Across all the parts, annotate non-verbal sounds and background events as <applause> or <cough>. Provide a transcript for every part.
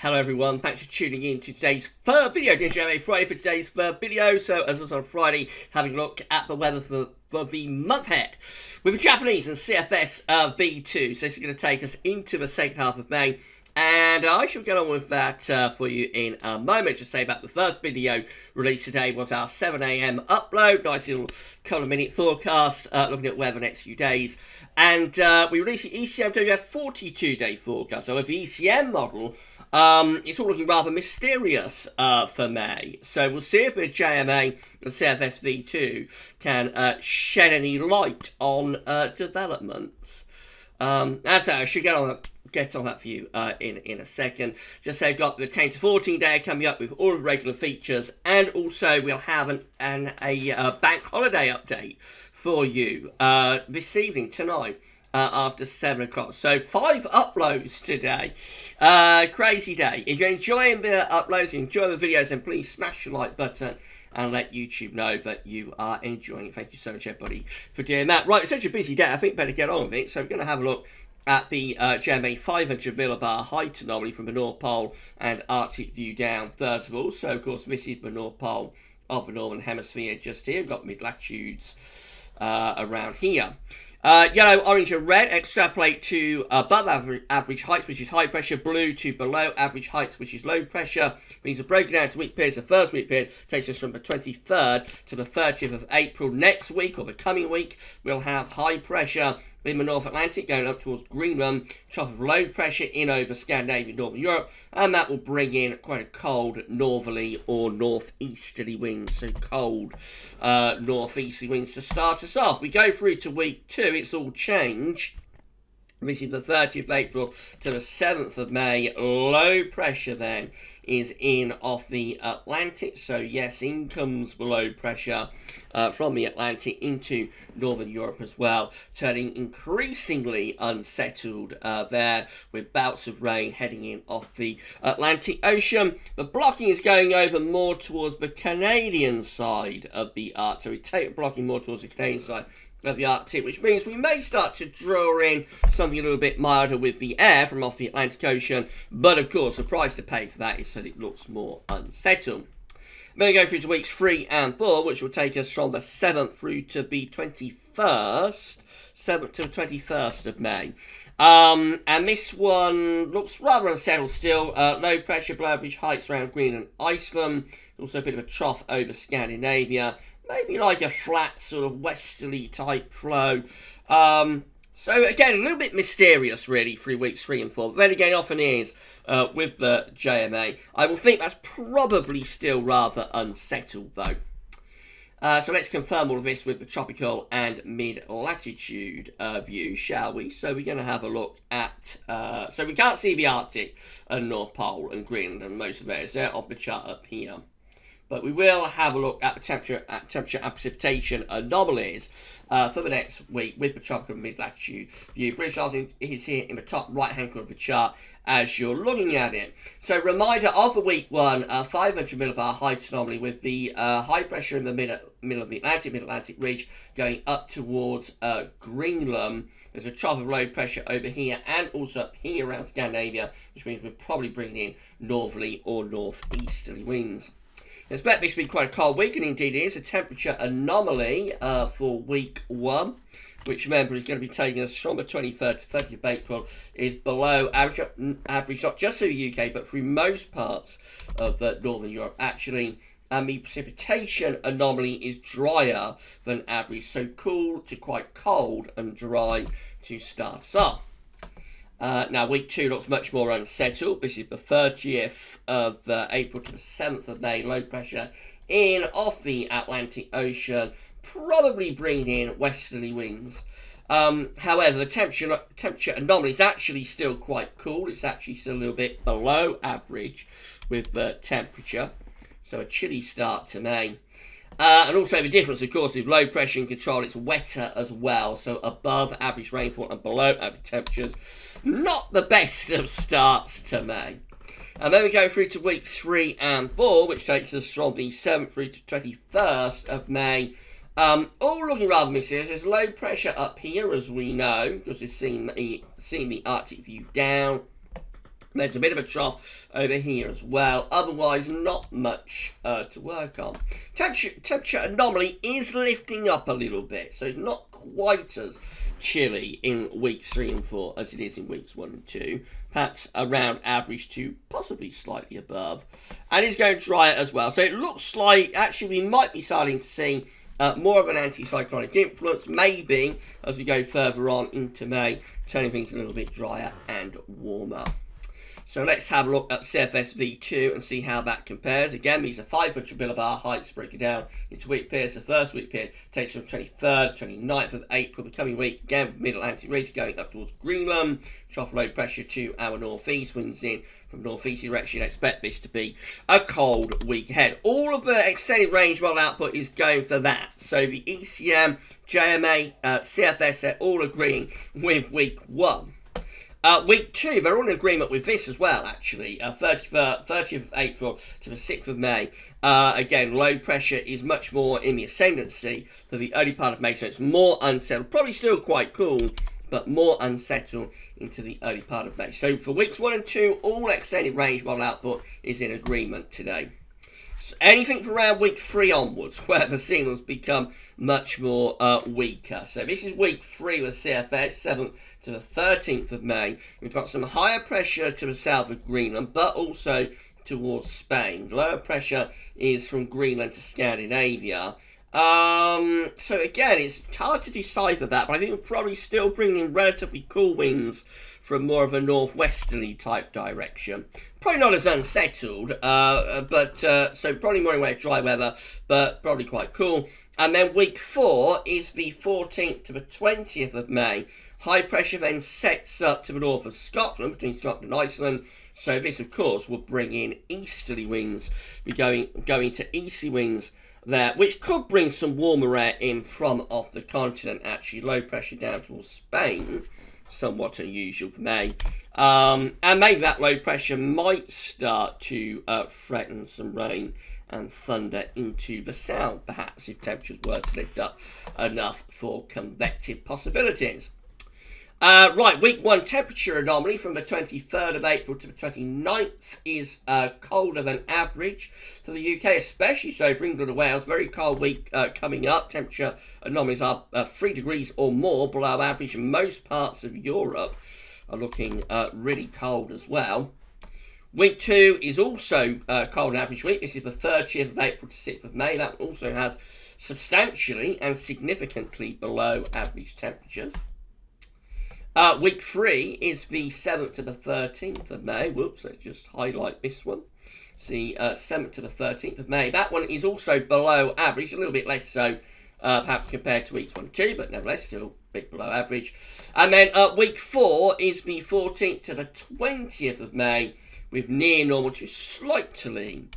Hello everyone, thanks for tuning in to today's third video. Is Friday for today's third video. So as was on Friday, having a look at the weather for, for the month ahead with the Japanese and CFS uh, V2. So this is going to take us into the second half of May. And I shall get on with that uh, for you in a moment. Just say about the first video released today was our 7am upload. Nice little couple of minute forecast uh, looking at weather next few days. And uh, we released the ECM WF 42 day forecast. So with the ECM model, um, it's all looking rather mysterious uh, for May. So we'll see if the JMA and CFSV2 can uh, shed any light on uh, developments. Um, as I should get on get on that for you uh, in, in a second. Just say I've got the 10 to 14 day coming up with all the regular features, and also we'll have an, an a uh, bank holiday update for you uh, this evening, tonight. Uh, after 7 o'clock. So, five uploads today. Uh, crazy day. If you're enjoying the uploads, enjoying the videos, then please smash the like button and let YouTube know that you are enjoying it. Thank you so much, everybody, for doing that. Right, it's such a busy day. I think better get on with it. So, we're going to have a look at the uh, JMA 500 millibar height anomaly from the North Pole and Arctic view down, first of all. So, of course, this is the North Pole of the Northern Hemisphere just here. We've got mid latitudes uh, around here. Uh, yellow, orange, and red extrapolate to above average, average heights, which is high pressure. Blue to below average heights, which is low pressure. These are broken down to week periods. The first week period takes us from the 23rd to the 30th of April. Next week, or the coming week, we'll have high pressure in the North Atlantic going up towards Greenland, trough of low pressure in over Scandinavia, Northern Europe, and that will bring in quite a cold northerly or northeasterly wind, so cold uh, northeasterly winds to start us off. We go through to week two, it's all changed. This is the 30th of April to the 7th of May. Low pressure then is in off the Atlantic. So, yes, in comes below pressure uh, from the Atlantic into Northern Europe as well, turning increasingly unsettled uh, there with bouts of rain heading in off the Atlantic Ocean. The blocking is going over more towards the Canadian side of the Arctic. So, we take blocking more towards the Canadian side of the Arctic, which means we may start to draw in something a little bit milder with the air from off the Atlantic Ocean, but of course the price to pay for that is that it looks more unsettled. Then we go through to weeks 3 and 4, which will take us from the 7th through to the 21st, 7th to the 21st of May. Um, and this one looks rather unsettled still. Uh, low pressure below average heights around Greenland, Iceland. Also a bit of a trough over Scandinavia maybe like a flat sort of westerly type flow. Um, so again, a little bit mysterious really through weeks three and four. But then again, often is uh, with the JMA. I will think that's probably still rather unsettled though. Uh, so let's confirm all of this with the tropical and mid-latitude uh, view, shall we? So we're going to have a look at... Uh, so we can't see the Arctic and North Pole and Greenland and most of those. They're the chart up here. But we will have a look at the temperature, at temperature and precipitation anomalies uh, for the next week with the tropical mid-latitude view. British Isles is here in the top right-hand corner of the chart as you're looking at it. So reminder of the week one, uh, 500 millibar height anomaly with the uh, high pressure in the middle, middle of the Atlantic, mid-Atlantic ridge going up towards uh, Greenland. There's a trough of low pressure over here and also up here around Scandinavia, which means we're probably bringing in northerly or northeasterly winds. Expect this to be quite a cold week, and indeed it is a temperature anomaly uh, for week one, which remember is going to be taking us from the 23rd to 30th of April, is below average, average not just for the UK, but through most parts of uh, Northern Europe, actually. And the precipitation anomaly is drier than average, so cool to quite cold and dry to start us off. Uh, now, week two looks much more unsettled. This is the 30th of uh, April to the 7th of May. Low pressure in off the Atlantic Ocean, probably bringing in westerly winds. Um, however, the temperature temperature anomaly is actually still quite cool. It's actually still a little bit below average with the temperature. So a chilly start to May. Uh, and also the difference, of course, with low pressure and control, it's wetter as well. So above average rainfall and below average temperatures. Not the best of starts to May. And then we go through to weeks 3 and 4, which takes us from the 7th through to 21st of May. Um, all looking rather mysterious. There's low pressure up here, as we know, because we've seen the, seen the Arctic view down. There's a bit of a trough over here as well. Otherwise, not much uh, to work on. Temperature, anomaly is lifting up a little bit, so it's not quite as chilly in weeks three and four as it is in weeks one and two. Perhaps around average to possibly slightly above. And it's going dry as well. So it looks like actually we might be starting to see uh, more of an anticyclonic influence, maybe as we go further on into May, turning things a little bit drier and warmer. So let's have a look at CFS V2 and see how that compares. Again, these are 500 millibar heights broken down into week periods. The first week period takes from 23rd, 29th of April. The coming week, again, mid-Atlantic region going up towards Greenland. Trough low pressure to our northeast, winds in from northeast direction. Expect this to be a cold week ahead. All of the extended range model output is going for that. So the ECM, JMA, uh, CFS, are all agreeing with week one. Uh, week two, they're all in agreement with this as well, actually. Uh, 30th, 30th of April to the 6th of May. Uh, again, low pressure is much more in the ascendancy for the early part of May, so it's more unsettled. Probably still quite cool, but more unsettled into the early part of May. So for weeks one and two, all extended range model output is in agreement today. Anything from around week three onwards, <laughs> where the signals become much more uh, weaker. So this is week three with CFS, 7th to the 13th of May. We've got some higher pressure to the south of Greenland, but also towards Spain. Lower pressure is from Greenland to Scandinavia. Um, so again, it's hard to decipher that, but I think we're probably still bringing in relatively cool winds from more of a northwesterly type direction. Probably not as unsettled, uh, but uh, so probably more in way of dry weather, but probably quite cool. And then week four is the 14th to the 20th of May. High pressure then sets up to the north of Scotland, between Scotland and Iceland. So this, of course, will bring in easterly winds. We're going, going to easterly winds there, which could bring some warmer air in from off the continent, actually. Low pressure down towards Spain. Somewhat unusual for May. Um, and maybe that low pressure might start to uh, threaten some rain and thunder into the south, perhaps, if temperatures were to lift up enough for convective possibilities. Uh, right, week one temperature anomaly from the 23rd of April to the 29th is uh, colder than average for the UK, especially so for England and Wales. Very cold week uh, coming up. Temperature anomalies are uh, 3 degrees or more below average, and most parts of Europe are looking uh, really cold as well. Week two is also uh, cold and average week. This is the 30th of April to 6th of May. That also has substantially and significantly below average temperatures. Uh, week three is the 7th to the 13th of May. Whoops, let's just highlight this one. The uh, 7th to the 13th of May. That one is also below average, a little bit less so, uh, perhaps compared to weeks one and two, but nevertheless still a bit below average. And then uh, week four is the 14th to the 20th of May, with near normal to slightly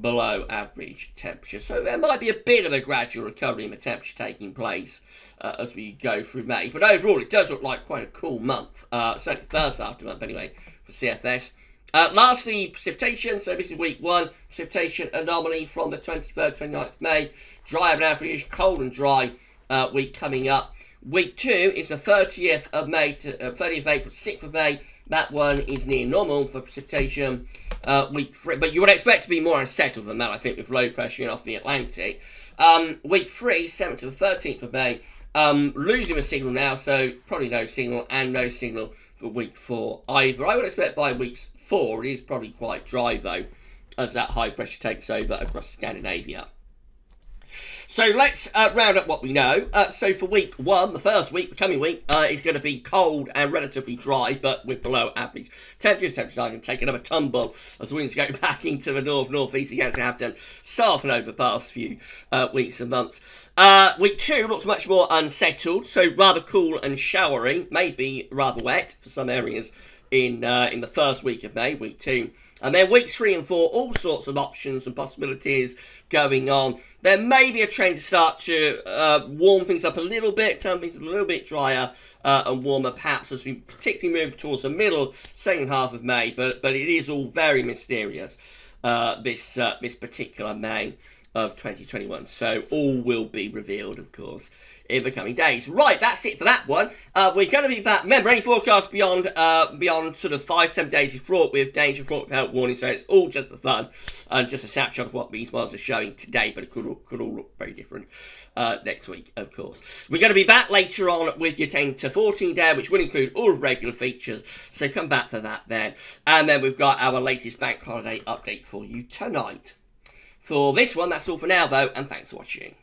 below average temperature. So there might be a bit of a gradual recovery in the temperature taking place uh, as we go through May. But overall, it does look like quite a cool month, uh, certainly first after month anyway, for CFS. Uh, lastly, precipitation. So this is week one. Precipitation anomaly from the 23rd, 29th of May. Dry and average, cold and dry uh, week coming up. Week two is the 30th of May to uh, 30th of April, 6th of May. That one is near normal for precipitation. Uh, week three, but you would expect to be more unsettled than that, I think, with low pressure off the Atlantic. Um, week three, 7th to the 13th of May. Um, losing a signal now, so probably no signal and no signal for week four either. I would expect by week four, it is probably quite dry though, as that high pressure takes over across Scandinavia. So let's uh, round up what we know. Uh, so for week one, the first week, the coming week, uh, is going to be cold and relatively dry, but with below average temperatures. Temperatures are going to take another tumble as winds go <laughs> back into the north northeast against Hampton, soften over the past few uh, weeks and months. Uh, week two looks much more unsettled, so rather cool and showery, maybe rather wet for some areas in uh, in the first week of May, week two. And then week three and four, all sorts of options and possibilities going on. There may be a trend to start to uh, warm things up a little bit, turn things a little bit drier uh, and warmer, perhaps as we particularly move towards the middle, second half of May. But but it is all very mysterious. Uh, this uh, this particular May. Of 2021. So all will be revealed, of course, in the coming days. Right, that's it for that one. Uh, we're going to be back. Remember, any forecast beyond uh, beyond sort of five, seven days is fraught with danger, fraught with health warning. So it's all just for fun and just a snapshot of what these models are showing today, but it could all, could all look very different uh, next week, of course. We're going to be back later on with your 10 to 14 day, which will include all regular features. So come back for that then. And then we've got our latest bank holiday update for you tonight. For this one, that's all for now, though, and thanks for watching.